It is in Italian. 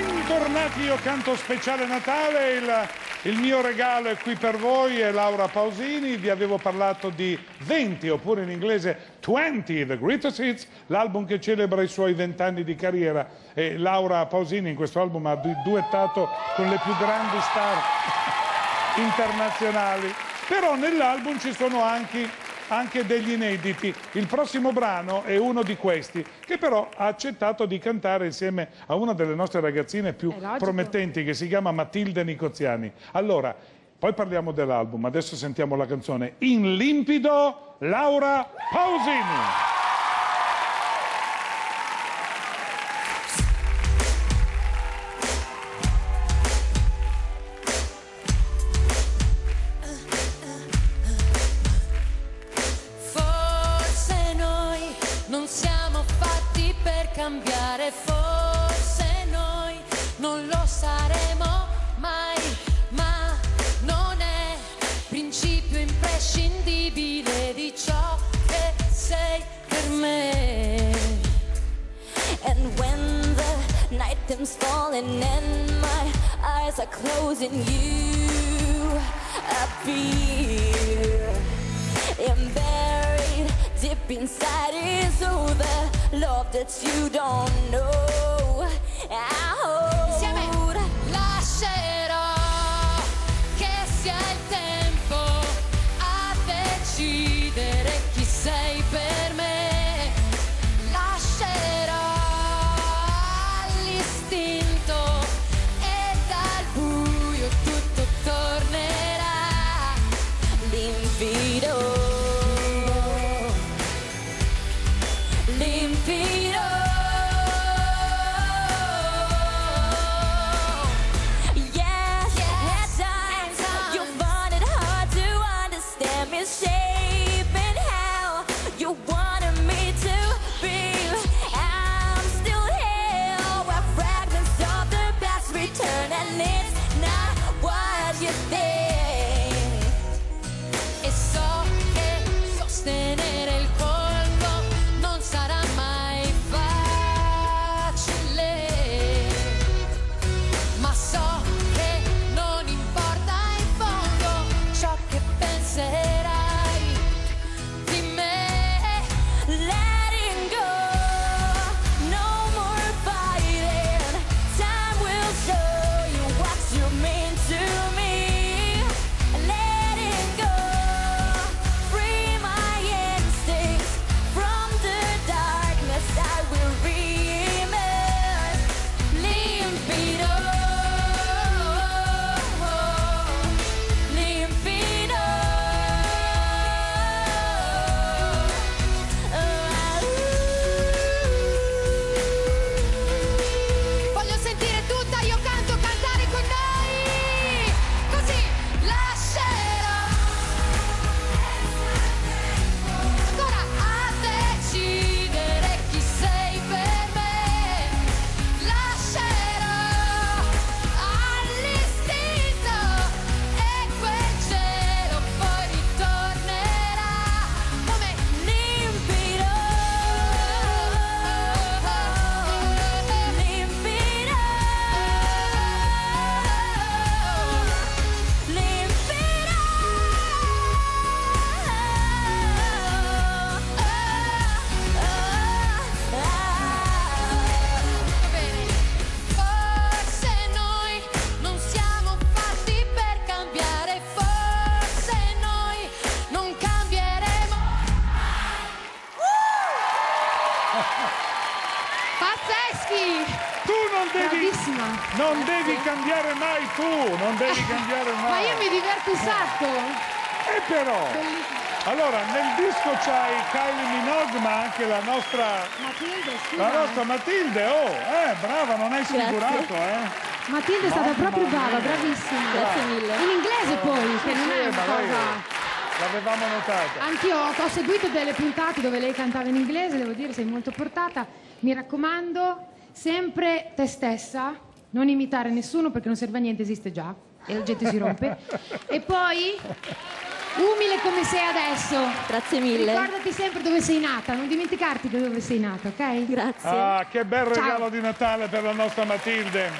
Bentornati, io canto speciale Natale, il, il, mio regalo è qui per voi, è Laura Pausini, vi avevo parlato di 20, oppure in inglese 20, The Greatest Hits, l'album che celebra i suoi 20 anni di carriera. E Laura Pausini in questo album ha duettato con le più grandi star internazionali, però nell'album ci sono anche anche degli inediti. Il prossimo brano è uno di questi, che però ha accettato di cantare insieme a una delle nostre ragazzine più promettenti, che si chiama Matilde Nicoziani. Allora, poi parliamo dell'album, adesso sentiamo la canzone In limpido, Laura Pausini. Cambiare, forse noi non lo saremo mai, ma non è principio imprescindibile di ciò che sei per me. And when the night comes falling and my eyes are closing, you appear. And buried deep inside is all the love that you don't know. Oh. Insieme lascerò Tu non devi, non devi cambiare mai tu, non devi cambiare mai. Ma io mi diverto un sacco. E però, allora nel disco c'hai Kylie Minogue ma anche la nostra Matilde, scusa. La nostra Matilde, oh, eh, brava, non hai sfigurato, eh. Matilde è stata proprio brava, bravissima. Grazie mille. In inglese poi, che non è una cosa... L'avevamo notata. Anch'io ho seguito delle puntate dove lei cantava in inglese, devo dire, sei molto portata. Mi raccomando, sempre te stessa, non imitare nessuno perché non serve a niente, esiste già e la gente si rompe. e poi umile come sei adesso. Grazie mille. Ricordati sempre dove sei nata, non dimenticarti dove sei nata, ok? Grazie. Ah, che bel regalo Ciao. di Natale per la nostra Matilde.